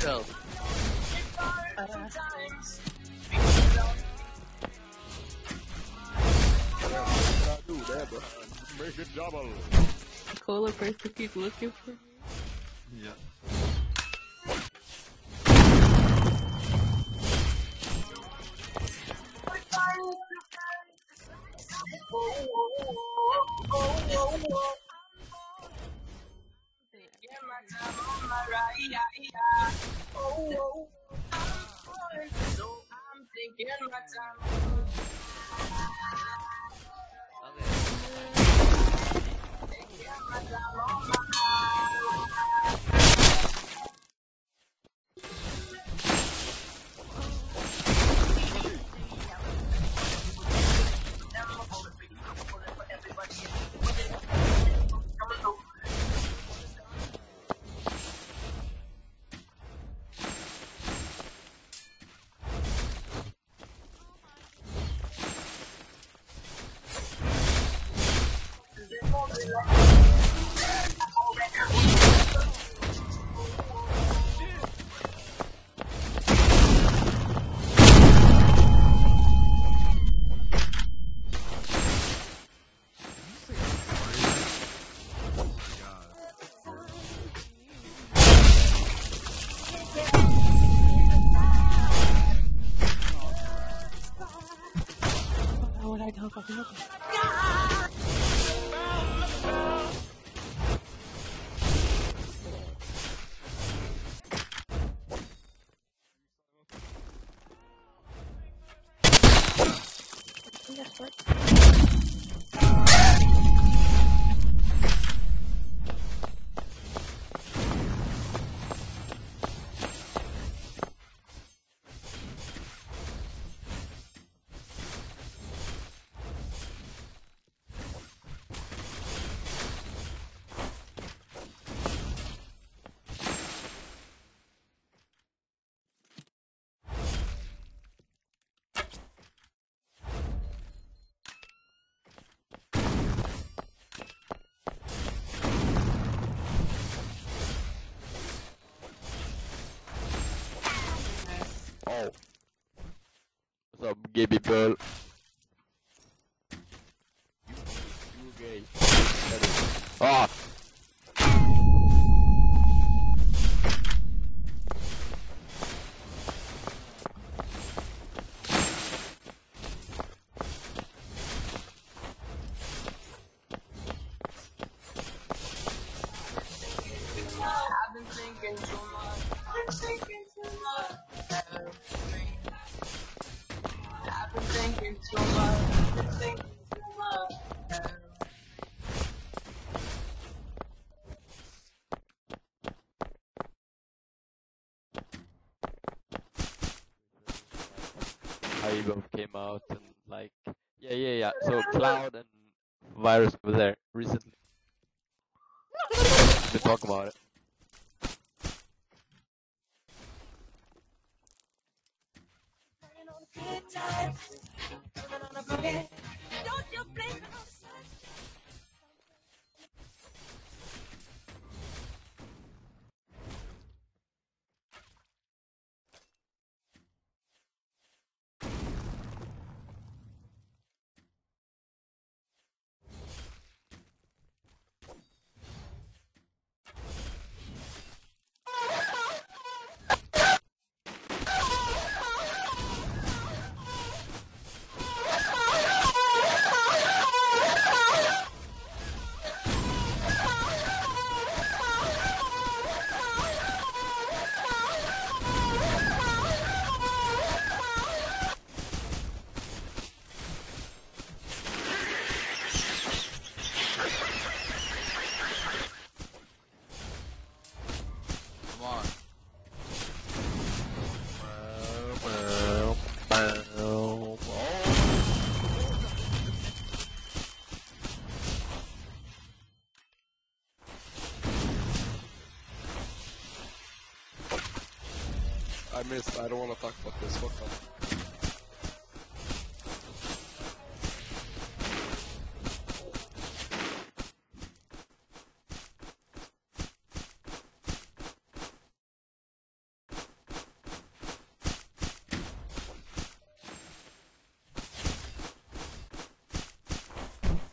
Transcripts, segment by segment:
Still. do that. Make it double. Cola person keep looking for me. Yeah. Oh my god. How would I know if gay people? You, you gay. Ah! Came out and like, yeah, yeah, yeah. So Cloud and Virus were there recently. We talk about it. Come I missed. I don't want to talk about this. Fuck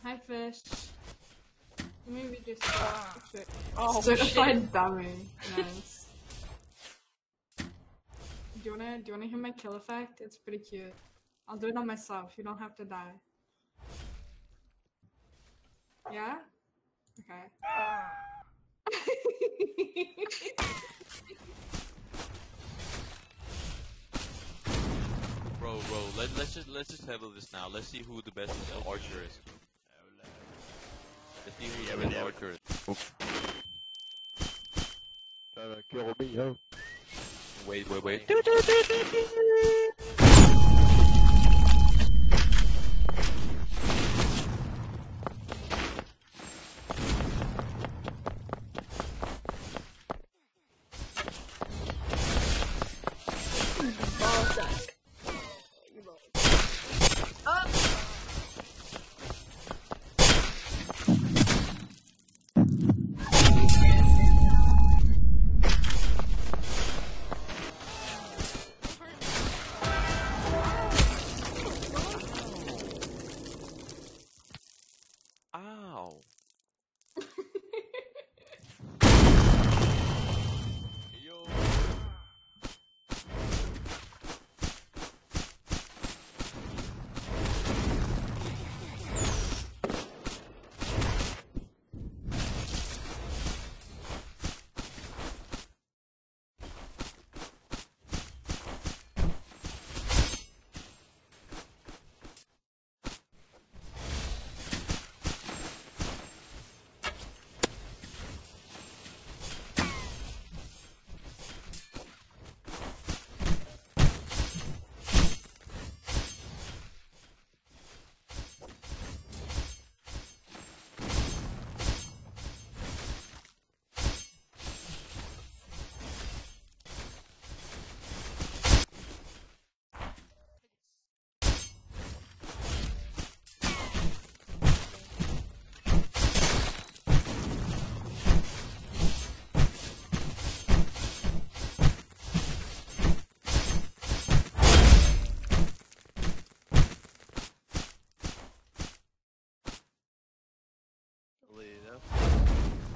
Hi, fish. Maybe just. Ah. Oh, certified dummy. Nice. Do you wanna do you wanna hear my kill effect? It's pretty cute. I'll do it on myself. You don't have to die. Yeah? Okay. Bro, bro, let, let's just let's just handle this now. Let's see who the best archer is. Let's see who the best archer is. Trying to kill me, huh? Wait, wait, wait. Do, do, do, do, do. Ow. Yo.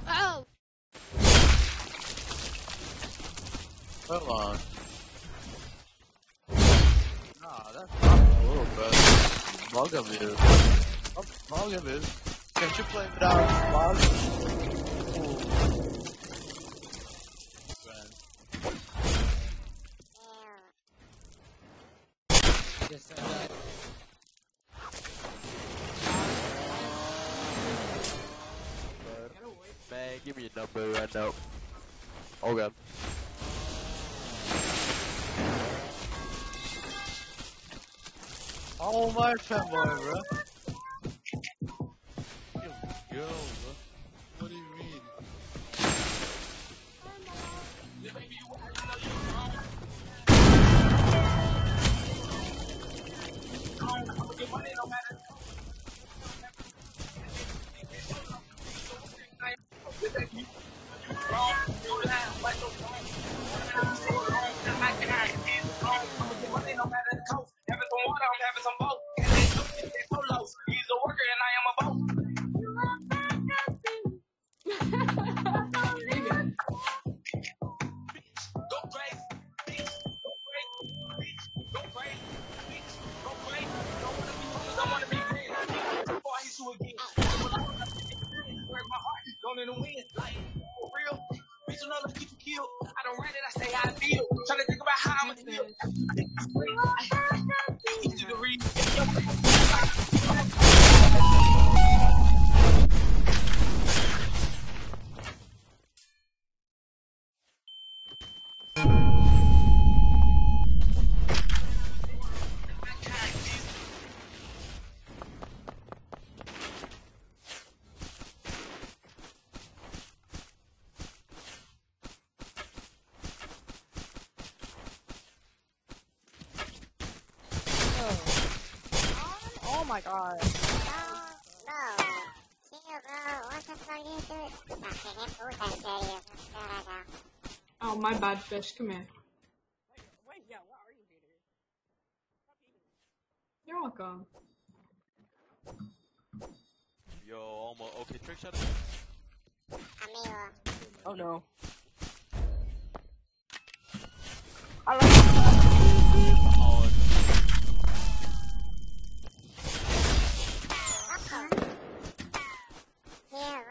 Oh! Hold on. Nah, that's not a little bit. Bugaboo. Oh, Bugaboo. Can't you play without bug? Man, give me a number right now. Oh, okay. Oh my fanboy, bro. Yo, yo, Oh my god. Oh, my bad fish. Come here. Wait, yeah, what are you doing? You're welcome. Yo, almost. Okay, trick shot. Amigo. Oh no. Oh, Hero.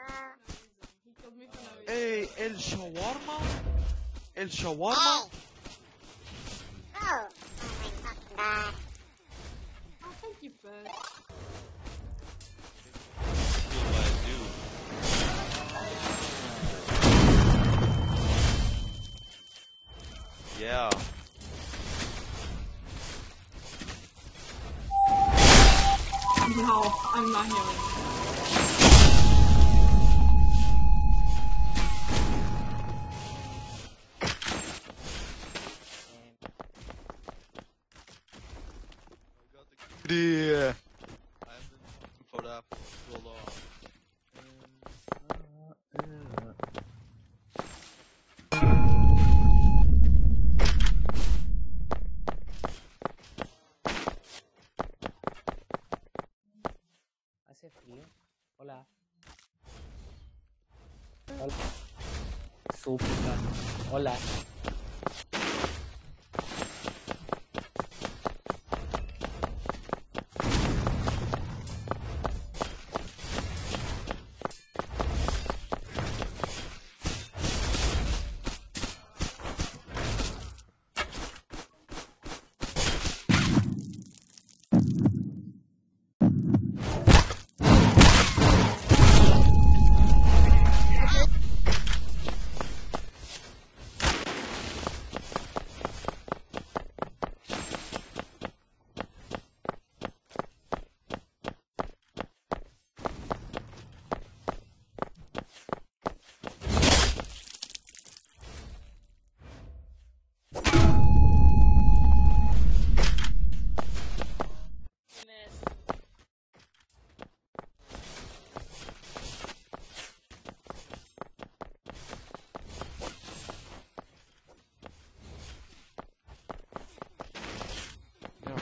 He killed me for no reason. Hey, el shawarma? El shawarma? Hey. Oh. Oh my fucking god. Oh, thank you, Fed. I do. Yeah. No, I'm not healing. Hola.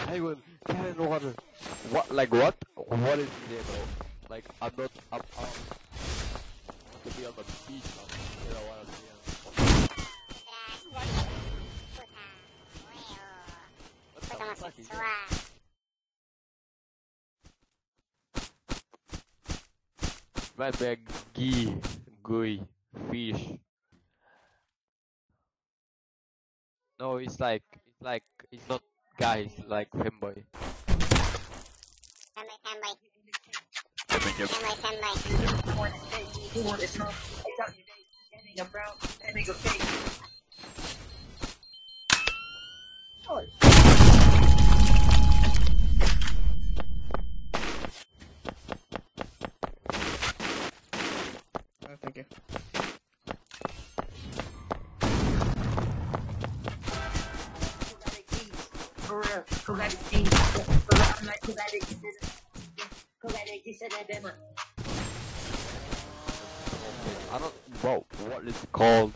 Penguin, get in water. What? Like what? What is it, bro? Like I'm not. I'm. I'm to be on the beach. You know what I'm the be a gee, gooey, fish. No, it's like, it's like, it's not guys, like femboy. Senpai, senpai. Senpai, senpai. Oh, thank you. I don't, whoa, what is called?